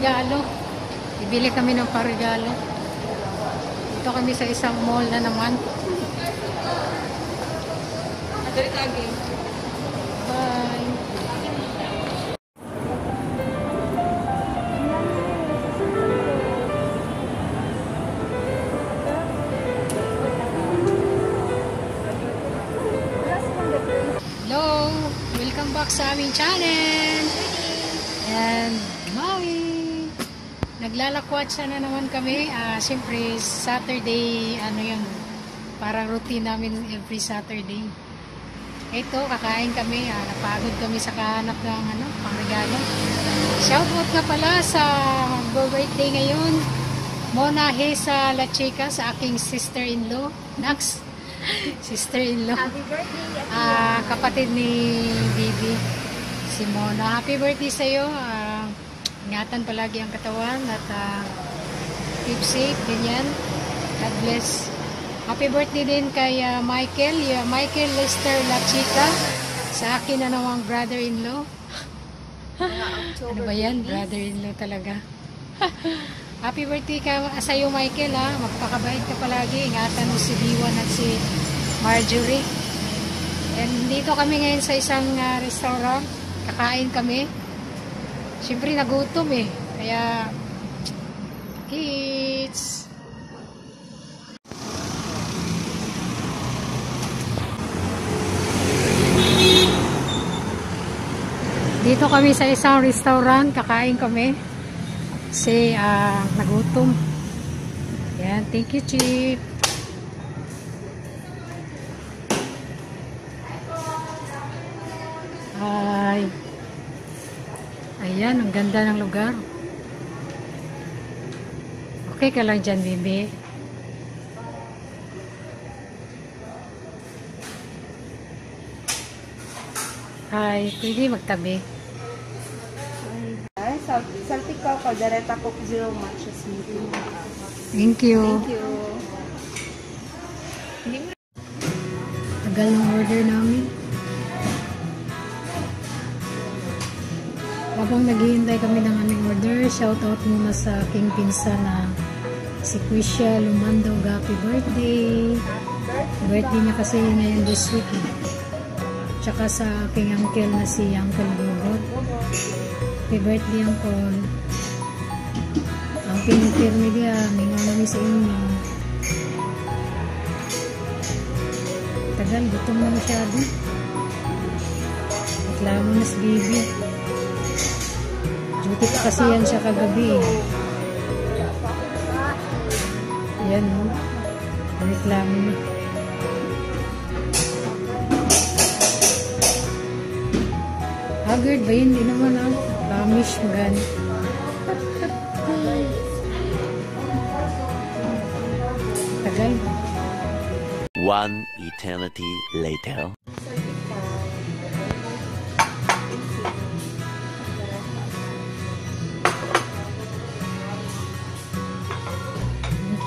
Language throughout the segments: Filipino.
Pangregalo. Bibili kami ng pangregalo. Dito kami sa isang mall na naman. Adali kagi. Bye. Hello! Welcome back sa aming channel! And! Naglalakwatsa na naman kami. Ah, Siyempre, Saturday, ano yun, parang routine namin every Saturday. Ito, kakain kami. Ah, napagod kami sa kahanap ng ano, pangregalo. Shoutout nga pala sa birthday ngayon. Mona Hesa La Chica sa aking sister-in-law. Nax, sister-in-law. Happy birthday. Ah, kapatid ni Bibi, si Mona. Happy birthday sa iyo. Ah, ingatan palagi ang katawan at ah, keep safe, ganyan. God bless. Happy birthday din kay ah, Michael, yeah, Michael Lester La Chica, sa akin na namang brother-in-law. Ano ba yan? Brother-in-law talaga. Happy birthday ka sa iyo, Michael, ha. Magpakabait ka palagi. Ingatan mo si Diwan at si Marjorie. And dito kami ngayon sa isang ah, restaurant. Kakain kami. Siyempre, nagutom eh. Kaya, kids. Dito kami sa isang restaurant. Kakain kami. Kasi ah, nagutom. Yan. Thank you, Chief. Ay. Ayan, ang ganda ng lugar. Okay ka lang dyan, Bibi. Hi, pwede magtabi. Ay, sal salpikaw ka, direta Coke Zero Smoothie. Thank you. Thank you. Tagal ng order namin. Habang naghihintay kami ng aming order, shoutout muna sa aking pinsa na si Quisha Lumando. Happy birthday! Birthday niya kasi ngayon this week. Eh. Tsaka sa aking uncle na si Uncle Bobot. Happy birthday, Uncle. Ang pinipirmi niya, may nga namin sa inyo. Tagal, gutom na masyado. Reklamo na si. Pa kasi yan siya kagabi. Yan, no? Reklamo na. Haggard ba yun? Hindi naman ah. Bamish magani. Tagal. One eternity later.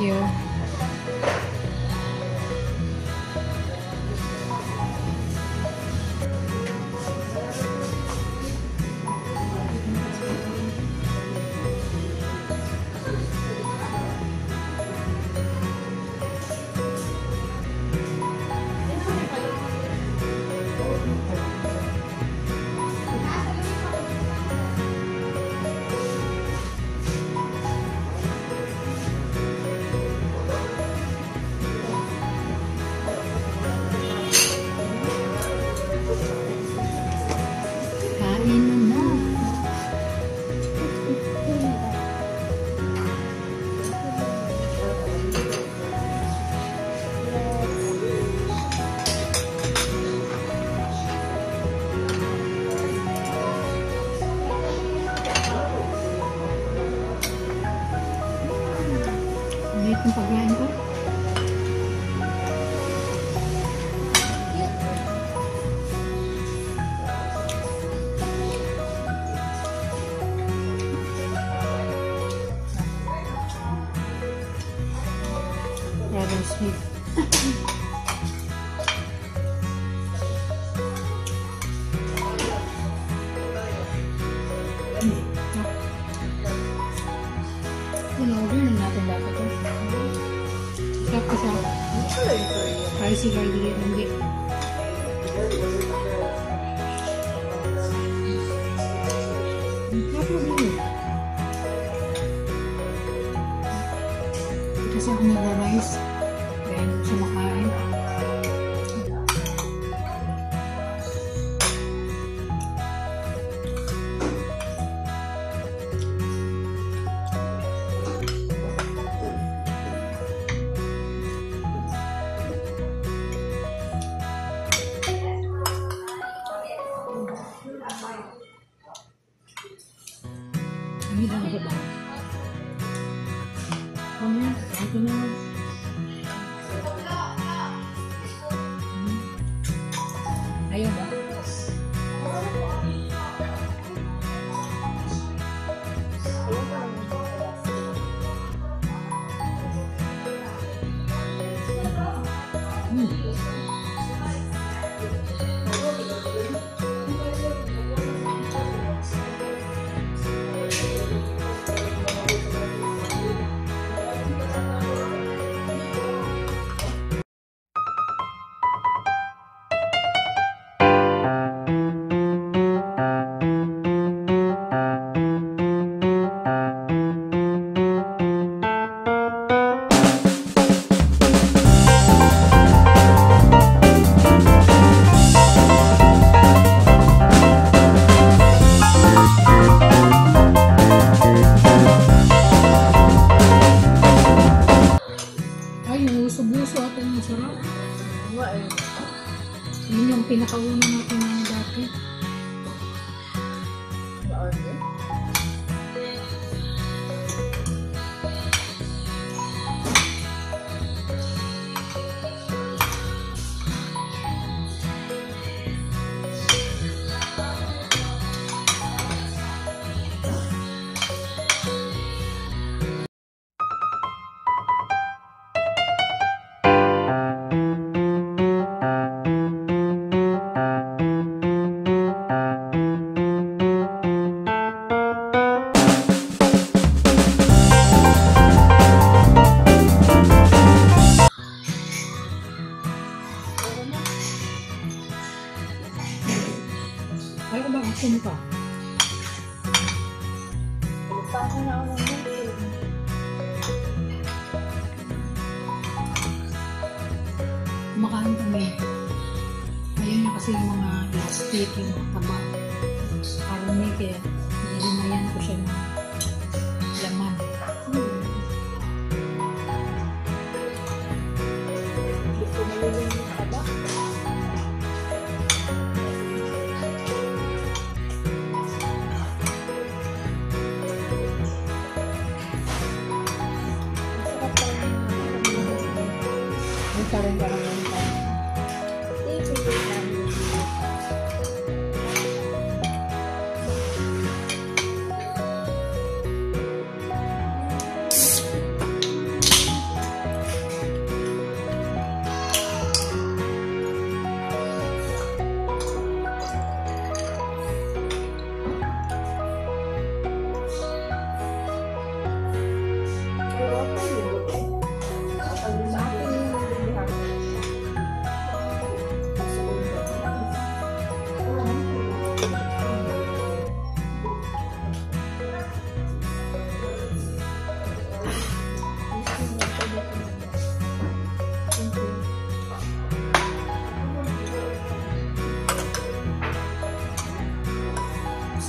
You. Ulit yung pagkain ko. किसी के होंगे pinakauna natin. Baka na ako ng tubig. Kumakain kami. Ngayon na kasi yung mga plastic, yung mga taba. Parang may kaya, nilimayan ko siya ng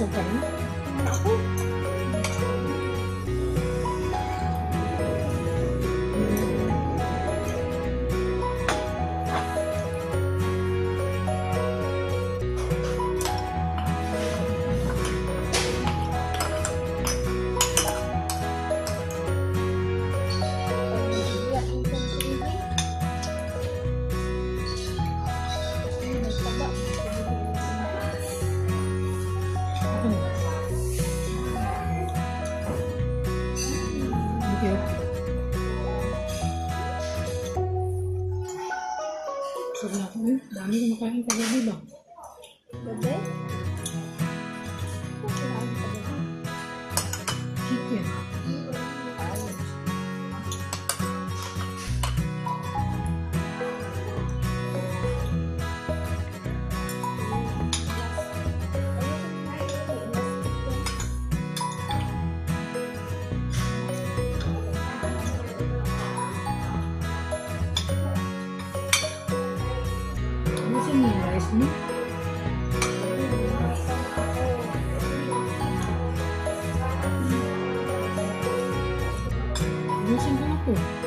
Sơn Thịnh Ayusin ko ako.